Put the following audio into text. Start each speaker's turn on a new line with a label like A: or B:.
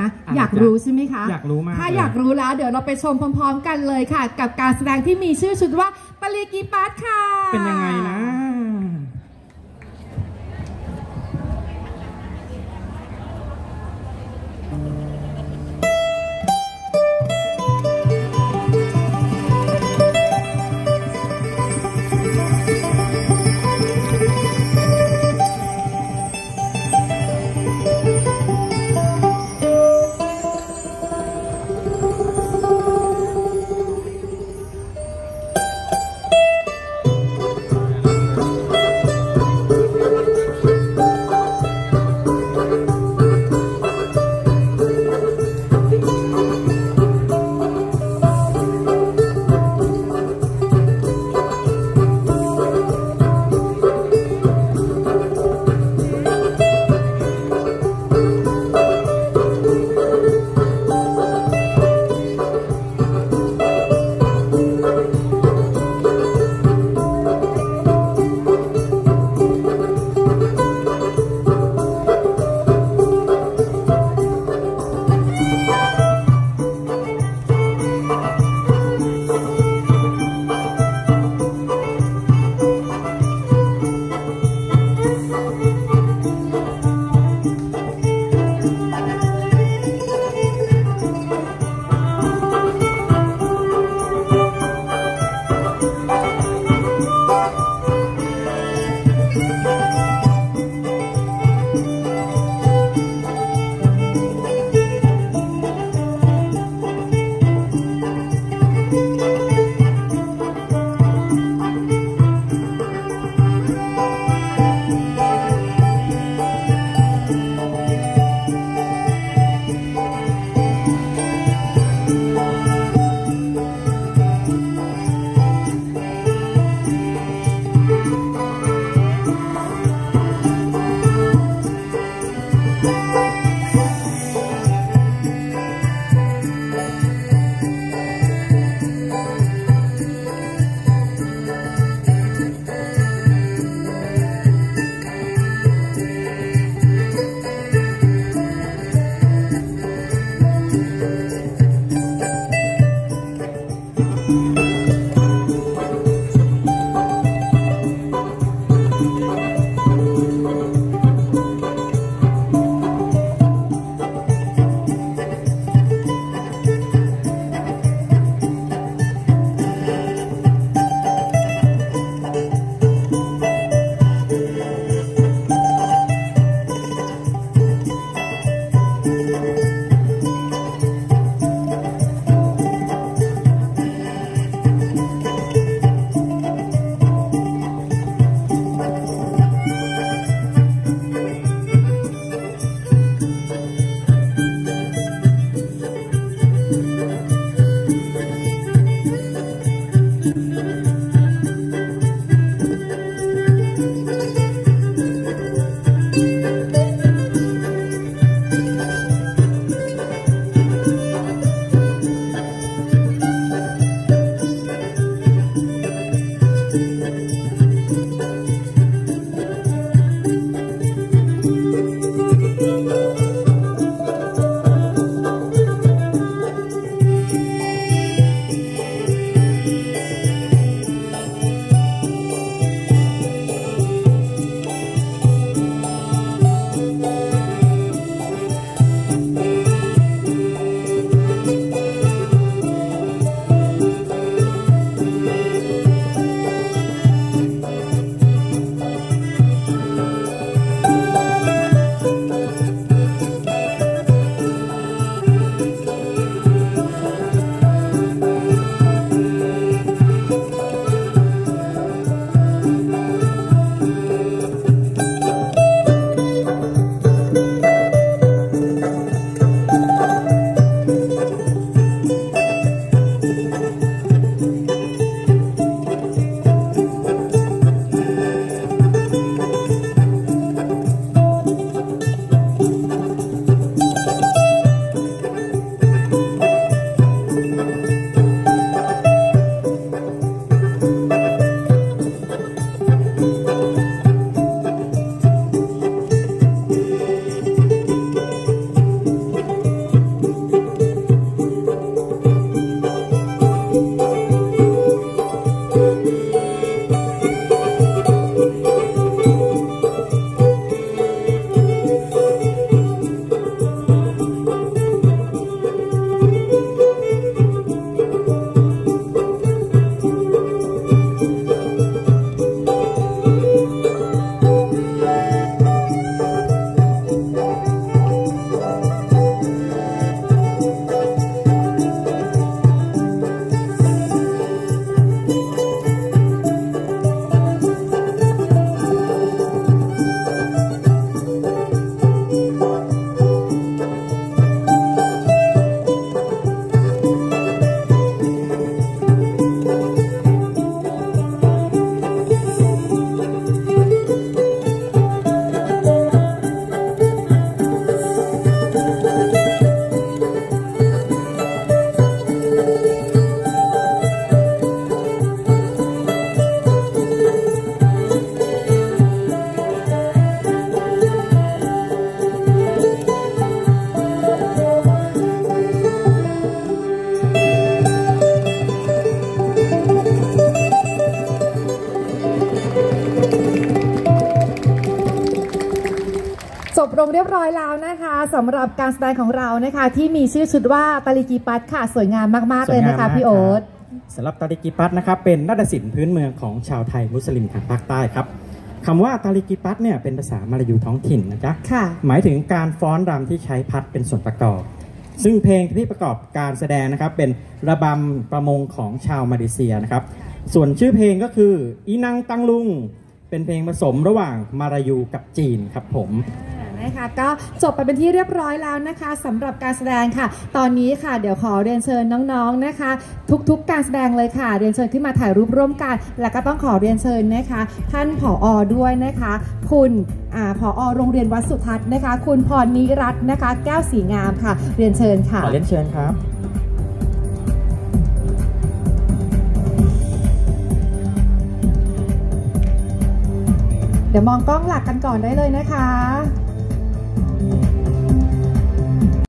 A: นะอยากรู้ใช่ไหมคะ
B: อยากรู้มาก
A: ถ้า
B: เลย
A: อยากรู้แล้วเดี๋ยวเราไปชมพร้อม ๆ กันเลยค่ะ กับการแสดงที่มีชื่อชุดว่าปลีกีปัสค่ะ
B: เป็นยังไงนะ
A: ลงเรียบร้อยแล้วนะคะสำหรับการแสดงของเรานะคะที่มีชื่อชุดว่าตาลิกีปัตค่ะ สวยงามมาก ๆ เลยนะคะพี่โอ๊ต
B: สำหรับตาลิกิปัตนะครับเป็นนาฏศิลป์พื้นเมืองของชาวไทยมุสลิมทางภาคใต้ครับคำว่าตาลิกิปัตเนี่ยเป็นภาษามลายูท้องถิ่นนะจ๊ะ
A: ค่ะ
B: หมายถึงการฟ้อนรำที่ใช้พัดเป็นส่วนประกอบ ซึ่งเพลงที่ประกอบการแสดงนะครับเป็นระบำประมงของชาวมาเลเซียนะครับ ส่วนชื่อเพลงก็คืออีนังตังลุง เป็นเพลงผสมระหว่างมาลายูกับจีนครับผม
A: นะคะก็จบไปเป็นที่เรียบร้อยแล้วนะคะสำหรับการแสดงค่ะ ตอนนี้ค่ะเดี๋ยวขอเรียนเชิญน้องๆนะคะ ทุกๆ การแสดงเลยค่ะ เรียนเชิญขึ้นมาถ่ายรูปร่วมกัน แล้วก็ต้องขอเรียนเชิญนะคะ ท่านผออด้วยนะคะ คุณอ่าผอโรงเรียนวัดสุทัศน์นะคะ คุณพรนิรัตน์นะคะ แก้วสีงามค่ะ เรียนเชิญค่ะ
B: ขอเรียนเชิญครับ
A: เดี๋ยวมองกล้องหลักกันก่อนได้เลยนะคะ